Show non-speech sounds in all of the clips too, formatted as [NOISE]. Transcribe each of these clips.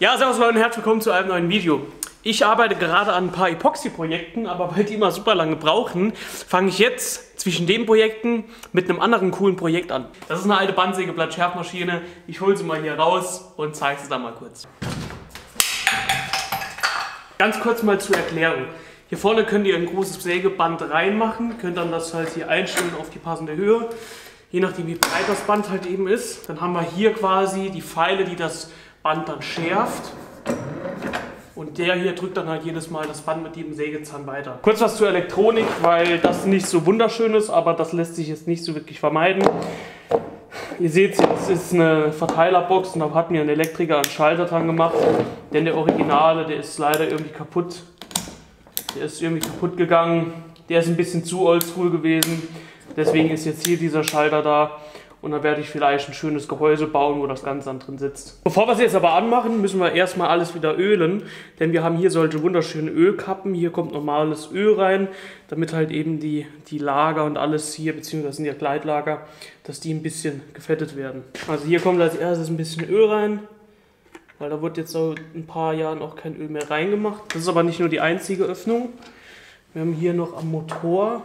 Ja, servus Leute und herzlich willkommen zu einem neuen Video. Ich arbeite gerade an ein paar Epoxy-Projekten, aber weil die immer super lange brauchen, fange ich jetzt zwischen den Projekten mit einem anderen coolen Projekt an. Das ist eine alte Bandsägeblatt-Schärfmaschine. Ich hole sie mal hier raus und zeige sie dann mal kurz. Ganz kurz mal zur Erklärung. Hier vorne könnt ihr ein großes Sägeband reinmachen, könnt dann das halt hier einstellen auf die passende Höhe, je nachdem wie breit das Band halt eben ist. Dann haben wir hier quasi die Pfeile, die das Band dann schärft. Und der hier drückt dann halt jedes Mal das Band mit dem Sägezahn weiter. Kurz was zur Elektronik, weil das nicht so wunderschön ist, aber das lässt sich jetzt nicht so wirklich vermeiden. Ihr seht, es ist eine Verteilerbox und da hat mir ein Elektriker einen Schalter dran gemacht, denn der Originale, der ist leider irgendwie kaputt. Der ist irgendwie kaputt gegangen. Der ist ein bisschen zu oldschool gewesen. Deswegen ist jetzt hier dieser Schalter da. Und dann werde ich vielleicht ein schönes Gehäuse bauen, wo das Ganze dann drin sitzt. Bevor wir es jetzt aber anmachen, müssen wir erstmal alles wieder ölen. Denn wir haben hier solche wunderschönen Ölkappen. Hier kommt normales Öl rein, damit halt eben die, die Lager und alles hier, beziehungsweise sind ja Gleitlager, dass die ein bisschen gefettet werden. Also hier kommt als erstes ein bisschen Öl rein. Weil da wird jetzt so ein paar Jahren auch kein Öl mehr reingemacht. Das ist aber nicht nur die einzige Öffnung. Wir haben hier noch am Motor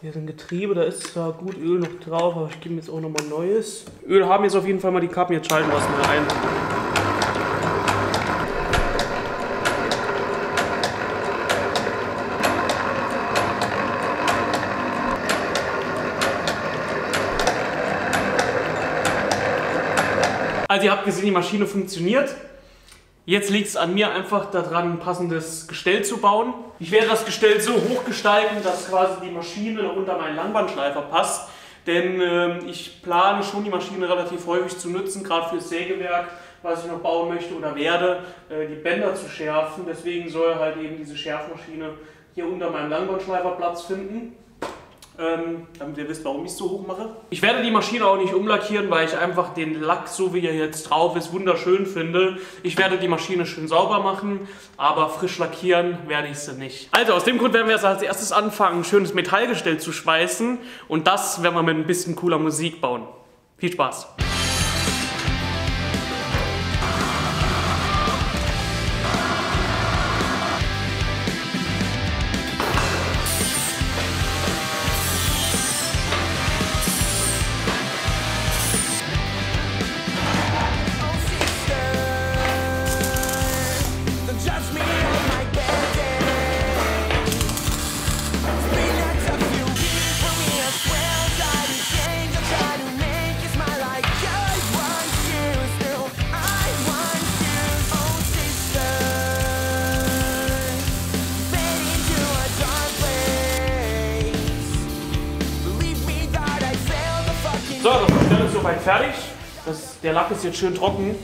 hier ist ein Getriebe, da ist zwar gut Öl noch drauf, aber ich gebe jetzt auch nochmal neues. Öl haben jetzt auf jeden Fall mal die Kappen, jetzt schalten wir es mal ein. Also ihr habt gesehen, die Maschine funktioniert. Jetzt liegt es an mir einfach daran, ein passendes Gestell zu bauen. Ich werde das Gestell so hoch gestalten, dass quasi die Maschine unter meinen Langbandschleifer passt. Denn äh, ich plane schon die Maschine relativ häufig zu nutzen, gerade fürs Sägewerk, was ich noch bauen möchte oder werde, äh, die Bänder zu schärfen. Deswegen soll halt eben diese Schärfmaschine hier unter meinem Langbandschleifer Platz finden ähm, damit ihr wisst, warum ich es so hoch mache. Ich werde die Maschine auch nicht umlackieren, weil ich einfach den Lack, so wie er jetzt drauf ist, wunderschön finde. Ich werde die Maschine schön sauber machen, aber frisch lackieren werde ich sie nicht. Also aus dem Grund werden wir jetzt als erstes anfangen, ein schönes Metallgestell zu schweißen und das werden wir mit ein bisschen cooler Musik bauen. Viel Spaß! Der Lack ist jetzt schön trocken.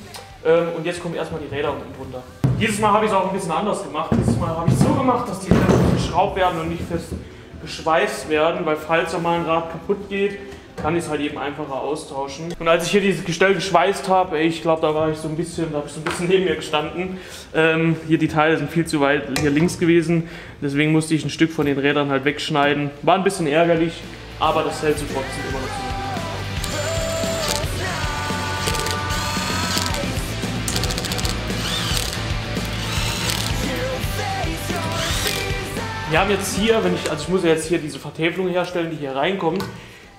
Ähm, und jetzt kommen erstmal die Räder unten drunter. Dieses Mal habe ich es auch ein bisschen anders gemacht. Dieses Mal habe ich es so gemacht, dass die Räder geschraubt werden und nicht fest geschweißt werden, weil falls da mal ein Rad kaputt geht, kann ich es halt eben einfacher austauschen. Und als ich hier dieses Gestell geschweißt habe, ich glaube, da war ich so ein bisschen, da habe ich so ein bisschen [LAUGHS] neben mir gestanden. Ähm, hier die Teile sind viel zu weit hier links gewesen, deswegen musste ich ein Stück von den Rädern halt wegschneiden. War ein bisschen ärgerlich, aber das hält so trotzdem immer noch Wir haben jetzt hier, wenn ich, also ich muss ja jetzt hier diese Vertäfelung herstellen, die hier reinkommt.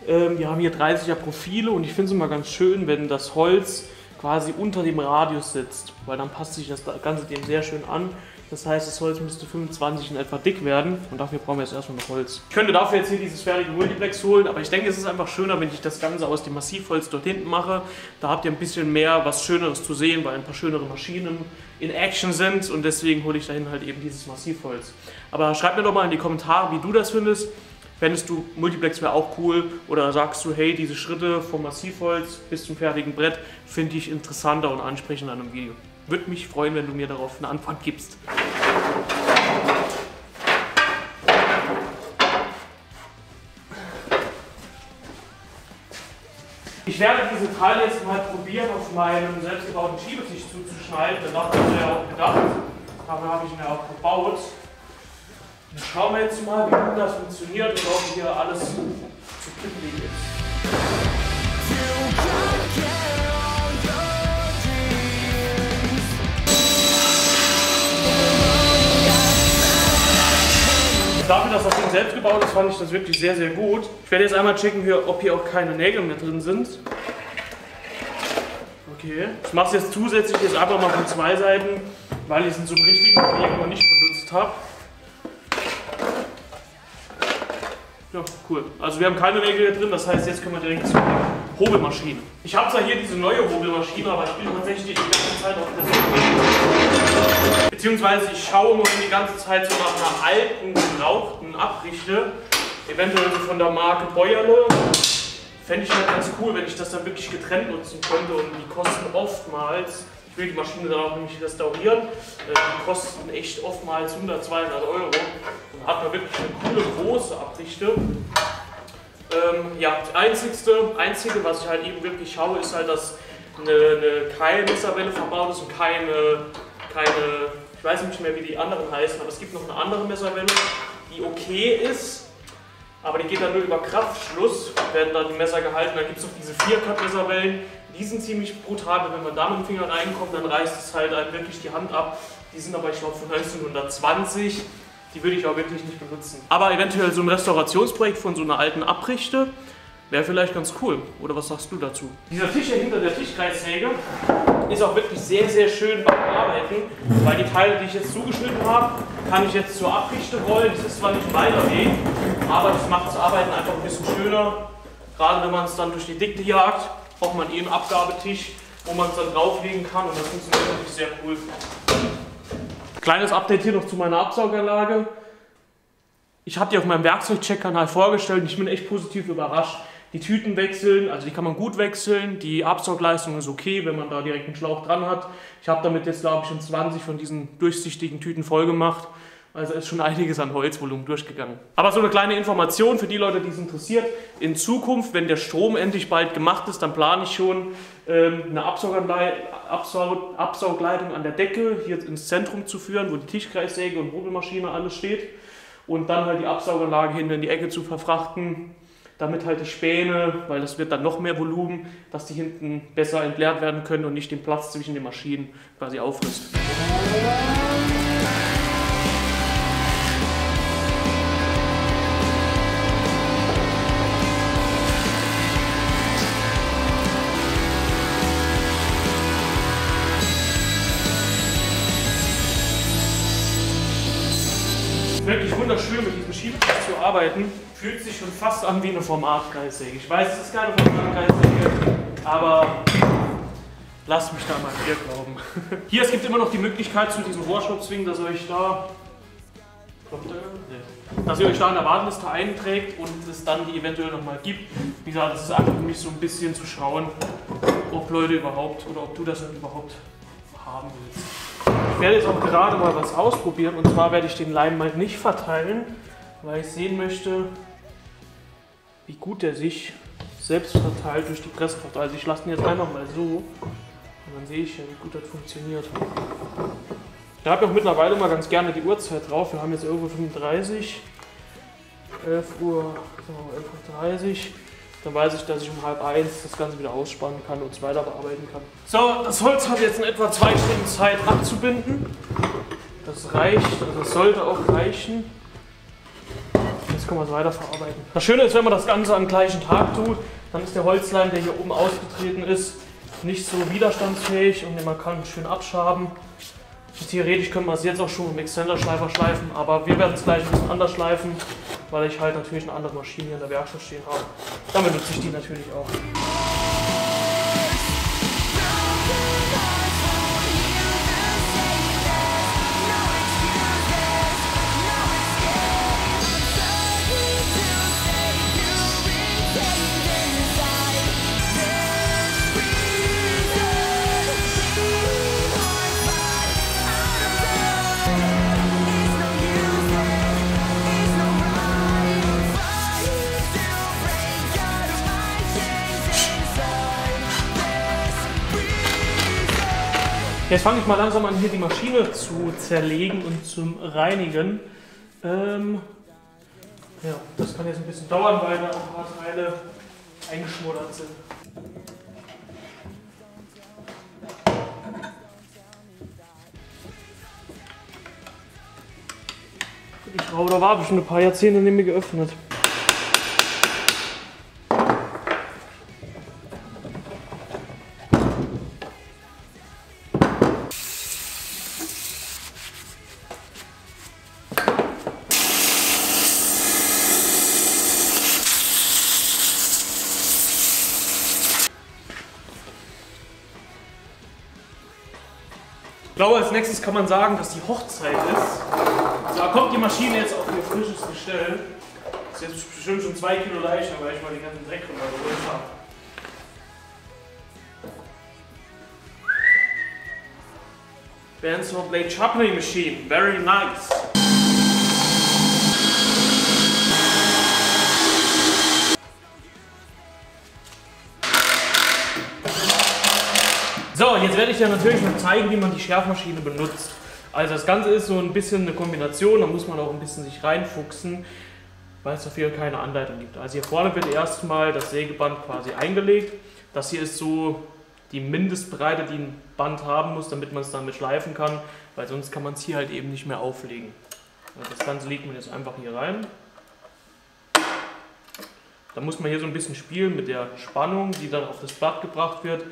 Ähm, wir haben hier 30er Profile und ich finde es immer ganz schön, wenn das Holz quasi unter dem Radius sitzt, weil dann passt sich das Ganze dem sehr schön an. Das heißt, das Holz müsste 25 in etwa dick werden und dafür brauchen wir jetzt erstmal noch Holz. Ich könnte dafür jetzt hier dieses fertige Multiplex holen, aber ich denke, es ist einfach schöner, wenn ich das Ganze aus dem Massivholz dort hinten mache. Da habt ihr ein bisschen mehr was Schöneres zu sehen, weil ein paar schönere Maschinen in Action sind und deswegen hole ich dahin halt eben dieses Massivholz. Aber schreib mir doch mal in die Kommentare, wie du das findest. Fändest du Multiplex wäre auch cool oder sagst du, hey, diese Schritte vom Massivholz bis zum fertigen Brett finde ich interessanter und ansprechender an einem Video. Würde mich freuen, wenn du mir darauf eine Antwort gibst. Ich werde diese Teile jetzt mal probieren, auf meinem selbstgebauten Schiebetisch zuzuschneiden. Da habe ich ja auch gedacht. Dafür habe ich ja auch gebaut. Dann schauen wir jetzt mal, wie gut das funktioniert und ob hier alles zu kriegen ist. Dass das Ding selbst gebaut ist, fand ich das wirklich sehr, sehr gut. Ich werde jetzt einmal checken, hier, ob hier auch keine Nägel mehr drin sind. Okay. Ich mache es jetzt zusätzlich jetzt einfach mal von zwei Seiten, weil ich es in so einem richtigen Projekt noch nicht benutzt habe. Ja, cool. Also wir haben keine Nägel drin, das heißt, jetzt können wir direkt zur Hobelmaschine. Ich habe zwar hier diese neue Hobelmaschine, aber ich bin tatsächlich die ganze Zeit auf der Suche. Beziehungsweise ich schaue mir die ganze Zeit so nach einer alten, gebrauchten Abrichte, eventuell so von der Marke Bäuerle fände ich halt ganz cool, wenn ich das dann wirklich getrennt nutzen könnte und die kosten oftmals, ich will die Maschine dann auch nicht restaurieren, äh, die kosten echt oftmals 100, 200 Euro und hat man wirklich eine coole große Abrichte. Ähm, ja, das einzigste, einzige, was ich halt eben wirklich schaue, ist halt, dass eine, eine Keilmesserwelle verbaut ist und keine, keine, ich weiß nicht mehr, wie die anderen heißen, aber es gibt noch eine andere Messerwelle, die okay ist, aber die geht dann nur über Kraftschluss, werden dann die Messer gehalten. Dann gibt es noch diese Vierkant-Messerwellen, die sind ziemlich brutal. Wenn man da mit dem Finger reinkommt, dann reißt es halt einem wirklich die Hand ab. Die sind aber, ich glaube, von 1920. Die würde ich auch wirklich nicht benutzen. Aber eventuell so ein Restaurationsprojekt von so einer alten Abrichte wäre vielleicht ganz cool. Oder was sagst du dazu? Dieser Tisch hier hinter der Tischkreissäge ist auch wirklich sehr, sehr schön beim Arbeiten, weil die Teile, die ich jetzt zugeschnitten habe, kann ich jetzt zur Abrichte rollen. Das ist zwar nicht weiter Weg, aber das macht das Arbeiten einfach ein bisschen schöner. Gerade wenn man es dann durch die Dicke jagt, braucht man eh einen Abgabetisch, wo man es dann drauflegen kann und das funktioniert wirklich sehr cool. Kleines Update hier noch zu meiner Absauganlage. Ich habe die auf meinem Werkzeugcheck-Kanal vorgestellt und ich bin echt positiv überrascht. Die Tüten wechseln, also die kann man gut wechseln. Die Absaugleistung ist okay, wenn man da direkt einen Schlauch dran hat. Ich habe damit jetzt, glaube ich, schon 20 von diesen durchsichtigen Tüten voll gemacht. Also ist schon einiges an Holzvolumen durchgegangen. Aber so eine kleine Information für die Leute, die es interessiert. In Zukunft, wenn der Strom endlich bald gemacht ist, dann plane ich schon ähm, eine Absaug Absaugleitung an der Decke hier ins Zentrum zu führen, wo die Tischkreissäge und Hobelmaschine alles steht. Und dann halt die Absauganlage hinten in die Ecke zu verfrachten damit halt die Späne, weil das wird dann noch mehr Volumen, dass die hinten besser entleert werden können und nicht den Platz zwischen den Maschinen quasi auffrisst. Wirklich wunderschön mit diesem Schiebetisch zu arbeiten fühlt sich schon fast an wie eine Formatkreissäge. Ich weiß, es ist keine Formatkreissäge, aber lasst mich da mal hier glauben. [LAUGHS] Hier, es gibt immer noch die Möglichkeit zu diesem Rohrschraubzwingen, dass ihr euch da dass ihr euch da in der Warteliste einträgt und es dann die eventuell nochmal gibt. Wie gesagt, das ist einfach für mich so ein bisschen zu schauen, ob Leute überhaupt oder ob du das überhaupt haben willst. Ich werde jetzt auch gerade mal was ausprobieren und zwar werde ich den Leim mal nicht verteilen, weil ich sehen möchte, wie gut der sich selbst verteilt durch die Presskraft. Also ich lasse ihn jetzt einfach mal so und dann sehe ich ja, wie gut das funktioniert. Ich habe auch mittlerweile mal ganz gerne die Uhrzeit drauf. Wir haben jetzt 11.35 Uhr, 11 Uhr, 11.30 Uhr. Dann weiß ich, dass ich um halb eins das Ganze wieder ausspannen kann und es weiter bearbeiten kann. So, das Holz hat jetzt in etwa zwei Stunden Zeit abzubinden. Das reicht, also das sollte auch reichen können wir es weiterverarbeiten. Das Schöne ist, wenn man das Ganze am gleichen Tag tut, dann ist der Holzleim, der hier oben ausgetreten ist, nicht so widerstandsfähig und man kann schön abschaben. Theoretisch könnte man es jetzt auch schon mit dem Extenderschleifer schleifen, aber wir werden es gleich ein bisschen anders schleifen, weil ich halt natürlich eine andere Maschine hier in der Werkstatt stehen habe. Damit nutze ich die natürlich auch. Jetzt fange ich mal langsam an, hier die Maschine zu zerlegen und zum Reinigen. Ähm, ja, das kann jetzt ein bisschen dauern, weil da ein paar Teile eingeschmuddert sind. Ich war oder war schon ein paar Jahrzehnte mehr geöffnet. Ich glaube, als nächstes kann man sagen, dass die Hochzeit ist. Da kommt die Maschine jetzt auf ihr frisches Gestell. Ist jetzt bestimmt schon zwei Kilo leichter, weil ich mal den ganzen Dreck runtergeholt habe. Bandsaw Blade Sharpening Machine, very nice. Jetzt werde ich dir natürlich noch zeigen, wie man die Schärfmaschine benutzt. Also das Ganze ist so ein bisschen eine Kombination, da muss man auch ein bisschen sich reinfuchsen, weil es dafür keine Anleitung gibt. Also hier vorne wird erstmal das Sägeband quasi eingelegt. Das hier ist so die Mindestbreite, die ein Band haben muss, damit man es damit schleifen kann, weil sonst kann man es hier halt eben nicht mehr auflegen. Also das Ganze legt man jetzt einfach hier rein. Da muss man hier so ein bisschen spielen mit der Spannung, die dann auf das Blatt gebracht wird,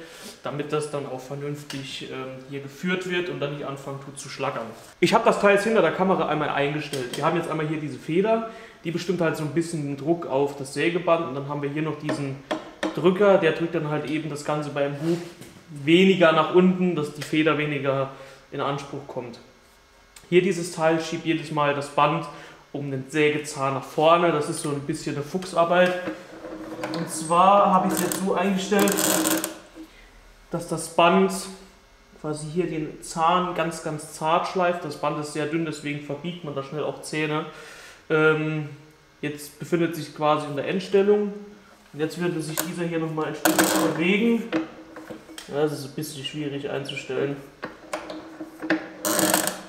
damit das dann auch vernünftig ähm, hier geführt wird und dann nicht anfangen tut zu schlackern. Ich habe das Teil jetzt hinter der Kamera einmal eingestellt. Wir haben jetzt einmal hier diese Feder, die bestimmt halt so ein bisschen den Druck auf das Sägeband und dann haben wir hier noch diesen Drücker, der drückt dann halt eben das Ganze beim Hub weniger nach unten, dass die Feder weniger in Anspruch kommt. Hier dieses Teil schiebt jedes Mal das Band um den Sägezahn nach vorne. Das ist so ein bisschen eine Fuchsarbeit. Und zwar habe ich es jetzt so eingestellt, dass das Band quasi hier den Zahn ganz, ganz zart schleift. Das Band ist sehr dünn, deswegen verbiegt man da schnell auch Zähne. Ähm, jetzt befindet sich quasi in der Endstellung. Und jetzt würde sich dieser hier nochmal ein Stück bewegen. Das ist ein bisschen schwierig einzustellen.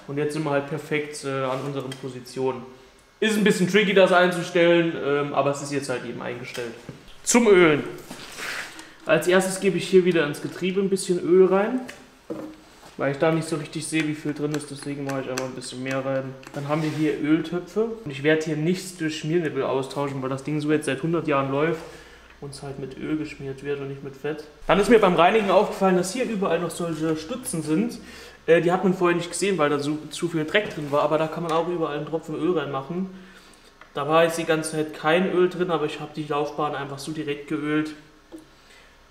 Und jetzt sind wir halt perfekt äh, an unseren Positionen. Ist ein bisschen tricky, das einzustellen, ähm, aber es ist jetzt halt eben eingestellt. Zum Ölen. Als erstes gebe ich hier wieder ins Getriebe ein bisschen Öl rein, weil ich da nicht so richtig sehe, wie viel drin ist, deswegen mache ich einfach ein bisschen mehr rein. Dann haben wir hier Öltöpfe und ich werde hier nichts durch Schmiermittel austauschen, weil das Ding so jetzt seit 100 Jahren läuft und es halt mit Öl geschmiert wird und nicht mit Fett. Dann ist mir beim Reinigen aufgefallen, dass hier überall noch solche Stützen sind. Äh, die hat man vorher nicht gesehen, weil da so, zu viel Dreck drin war, aber da kann man auch überall einen Tropfen Öl reinmachen. Da war jetzt die ganze Zeit kein Öl drin, aber ich habe die Laufbahn einfach so direkt geölt.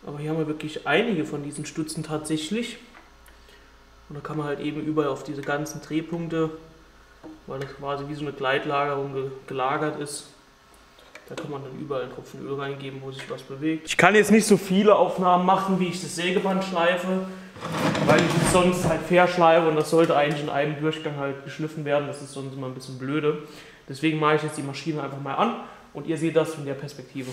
Aber hier haben wir wirklich einige von diesen Stützen tatsächlich. Und da kann man halt eben überall auf diese ganzen Drehpunkte, weil das quasi wie so eine Gleitlagerung gelagert ist, da kann man dann überall einen Tropfen Öl reingeben, wo sich was bewegt. Ich kann jetzt nicht so viele Aufnahmen machen, wie ich das Sägeband schleife, weil ich es sonst halt verschleife und das sollte eigentlich in einem Durchgang halt geschliffen werden. Das ist sonst immer ein bisschen blöde. Deswegen mache ich jetzt die Maschine einfach mal an und ihr seht das von der Perspektive.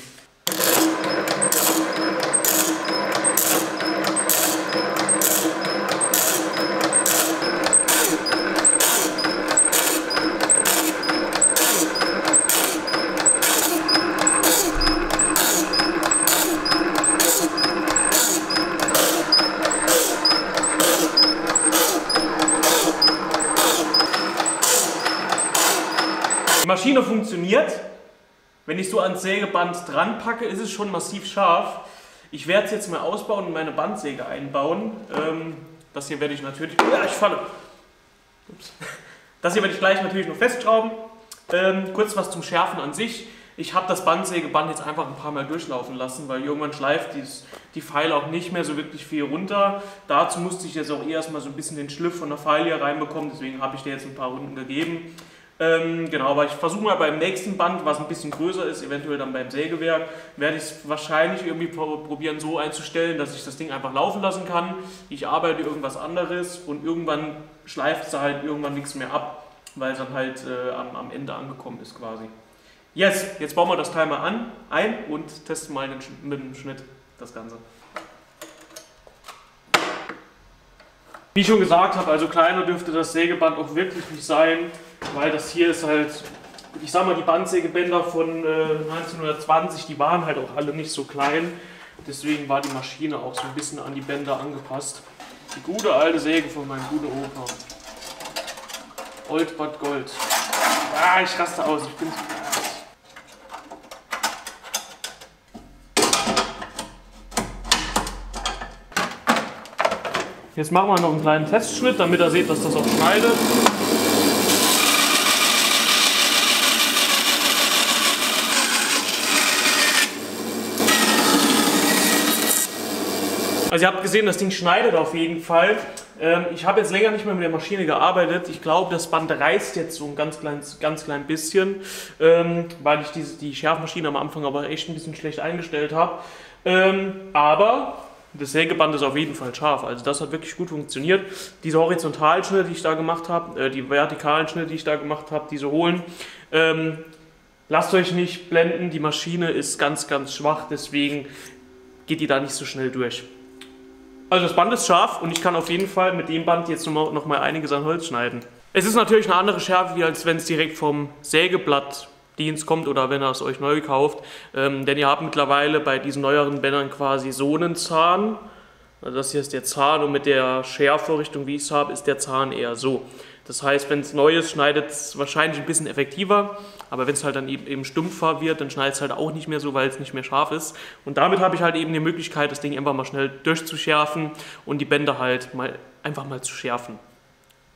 Maschine funktioniert. Wenn ich so ans Sägeband dran packe, ist es schon massiv scharf. Ich werde es jetzt mal ausbauen und meine Bandsäge einbauen. Ähm, das hier werde ich natürlich... Ja, ich falle. Ups. Das hier werde ich gleich natürlich noch festschrauben. Ähm, kurz was zum Schärfen an sich. Ich habe das Bandsägeband jetzt einfach ein paar Mal durchlaufen lassen, weil irgendwann schleift dies, die Pfeile auch nicht mehr so wirklich viel runter. Dazu musste ich jetzt auch erstmal so ein bisschen den Schliff von der Pfeile hier reinbekommen, deswegen habe ich dir jetzt ein paar Runden gegeben. Ähm, genau, aber ich versuche mal beim nächsten Band, was ein bisschen größer ist, eventuell dann beim Sägewerk, werde ich es wahrscheinlich irgendwie probieren so einzustellen, dass ich das Ding einfach laufen lassen kann. Ich arbeite irgendwas anderes und irgendwann schleift es halt irgendwann nichts mehr ab, weil es dann halt äh, am, am Ende angekommen ist quasi. Yes, jetzt bauen wir das Teil mal an, ein und testen mal mit dem Schnitt das Ganze. Wie ich schon gesagt habe, also kleiner dürfte das Sägeband auch wirklich nicht sein weil das hier ist halt, ich sag mal, die Bandsägebänder von äh, 1920, die waren halt auch alle nicht so klein. Deswegen war die Maschine auch so ein bisschen an die Bänder angepasst. Die gute alte Säge von meinem guten Opa. Old but Gold. Ah, ich raste aus, ich bin zu Jetzt machen wir noch einen kleinen Testschnitt, damit ihr seht, dass das auch schneidet. Also ihr habt gesehen, das Ding schneidet auf jeden Fall. Ähm, ich habe jetzt länger nicht mehr mit der Maschine gearbeitet. Ich glaube, das Band reißt jetzt so ein ganz kleines, ganz klein bisschen, ähm, weil ich diese, die Schärfmaschine am Anfang aber echt ein bisschen schlecht eingestellt habe. Ähm, aber das Sägeband ist auf jeden Fall scharf. Also das hat wirklich gut funktioniert. Diese horizontalen Schnitte, die ich da gemacht habe, äh, die vertikalen Schnitte, die ich da gemacht habe, diese hohlen, ähm, lasst euch nicht blenden. Die Maschine ist ganz, ganz schwach, deswegen geht die da nicht so schnell durch. Also das Band ist scharf und ich kann auf jeden Fall mit dem Band jetzt noch mal, einiges an Holz schneiden. Es ist natürlich eine andere Schärfe, als wenn es direkt vom Sägeblatt Dienst kommt oder wenn ihr es euch neu kauft. Ähm, denn ihr habt mittlerweile bei diesen neueren Bändern quasi so einen Zahn. Also das hier ist der Zahn und mit der Schärfvorrichtung, wie ich es habe, ist der Zahn eher so. Das heißt, wenn es neu ist, schneidet es wahrscheinlich ein bisschen effektiver, aber wenn es halt dann eben, eben stumpfer wird, dann schneidet es halt auch nicht mehr so, weil es nicht mehr scharf ist. Und damit habe ich halt eben die Möglichkeit, das Ding einfach mal schnell durchzuschärfen und die Bänder halt mal einfach mal zu schärfen.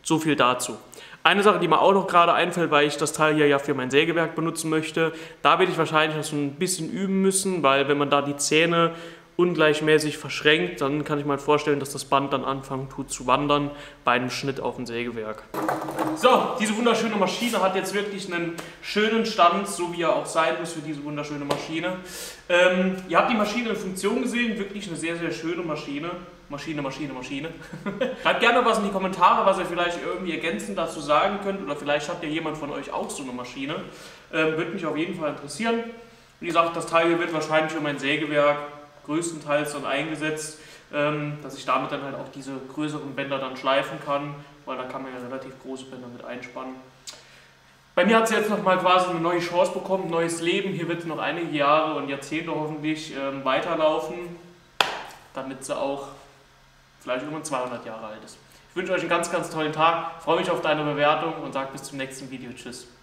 So viel dazu. Eine Sache, die mir auch noch gerade einfällt, weil ich das Teil hier ja für mein Sägewerk benutzen möchte, da werde ich wahrscheinlich noch so ein bisschen üben müssen, weil wenn man da die Zähne ungleichmäßig verschränkt, dann kann ich mir vorstellen, dass das Band dann anfangen tut zu wandern bei einem Schnitt auf dem Sägewerk. So, diese wunderschöne Maschine hat jetzt wirklich einen schönen Stand, so wie er auch sein muss für diese wunderschöne Maschine. Ähm, ihr habt die Maschine in Funktion gesehen, wirklich eine sehr, sehr schöne Maschine. Maschine, Maschine, Maschine. [LAUGHS] Schreibt gerne was in die Kommentare, was ihr vielleicht irgendwie ergänzend dazu sagen könnt oder vielleicht habt ja jemand von euch auch so eine Maschine. Ähm, Würde mich auf jeden Fall interessieren. Wie gesagt, das Teil hier wird wahrscheinlich für mein Sägewerk größtenteils dann eingesetzt, ähm, dass ich damit dann halt auch diese größeren Bänder dann schleifen kann, weil da kann man ja relativ große Bänder mit einspannen. Bei mir hat sie jetzt nochmal quasi eine neue Chance bekommen, neues Leben. Hier wird noch einige Jahre und Jahrzehnte hoffentlich ähm, weiterlaufen, damit sie auch vielleicht irgendwann 200 Jahre alt ist. Ich wünsche euch einen ganz, ganz tollen Tag, freue mich auf deine Bewertung und sage bis zum nächsten Video. Tschüss.